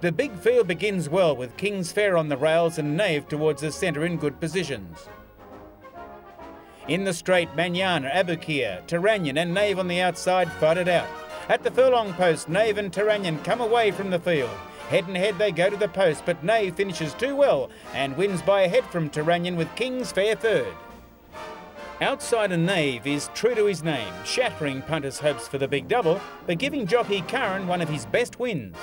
The big field begins well with King's Fair on the rails and Knave towards the centre in good positions. In the straight, Manyana, Abukir, Taranyan and Knave on the outside fight it out. At the furlong post, Knave and Taranyan come away from the field. Head and head they go to the post, but Knave finishes too well and wins by a head from Taranyan with King's Fair third. Outside a Knave is true to his name, shattering punters' hopes for the big double, but giving jockey Curran one of his best wins.